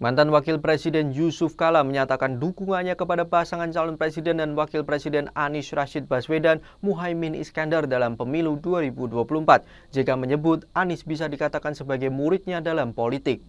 Mantan Wakil Presiden Yusuf Kala menyatakan dukungannya kepada pasangan calon presiden dan wakil presiden Anies Rashid Baswedan Muhaimin Iskandar dalam pemilu 2024. JK menyebut Anies bisa dikatakan sebagai muridnya dalam politik.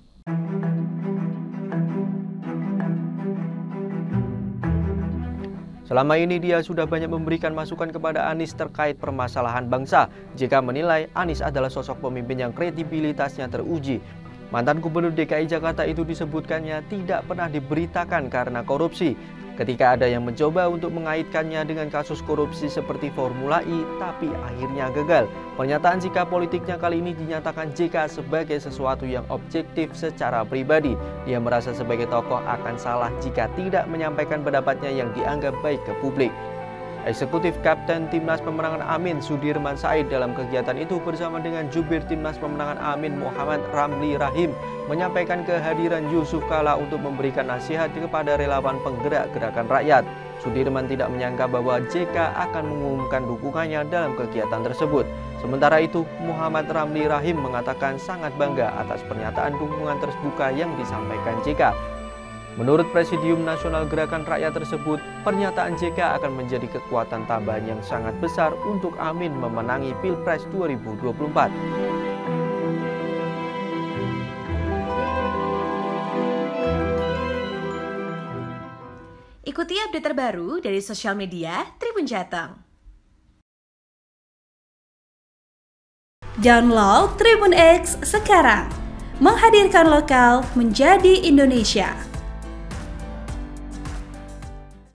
Selama ini dia sudah banyak memberikan masukan kepada Anies terkait permasalahan bangsa. JK menilai Anies adalah sosok pemimpin yang kredibilitasnya teruji Mantan Gubernur DKI Jakarta itu disebutkannya tidak pernah diberitakan karena korupsi. Ketika ada yang mencoba untuk mengaitkannya dengan kasus korupsi seperti Formula E, tapi akhirnya gagal. Pernyataan sikap politiknya kali ini dinyatakan JK sebagai sesuatu yang objektif secara pribadi. Dia merasa sebagai tokoh akan salah jika tidak menyampaikan pendapatnya yang dianggap baik ke publik. Eksekutif Kapten Timnas Pemenangan Amin Sudirman Said dalam kegiatan itu bersama dengan jubir Timnas Pemenangan Amin Muhammad Ramli Rahim menyampaikan kehadiran Yusuf Kala untuk memberikan nasihat kepada relawan penggerak gerakan rakyat. Sudirman tidak menyangka bahwa JK akan mengumumkan dukungannya dalam kegiatan tersebut. Sementara itu, Muhammad Ramli Rahim mengatakan sangat bangga atas pernyataan dukungan terbuka yang disampaikan JK. Menurut Presidium Nasional Gerakan Rakyat tersebut, pernyataan JK akan menjadi kekuatan tambahan yang sangat besar untuk Amin memenangi Pilpres 2024. Ikuti update terbaru dari sosial media Tribun Jateng. Download Tribun X sekarang, menghadirkan lokal menjadi Indonesia.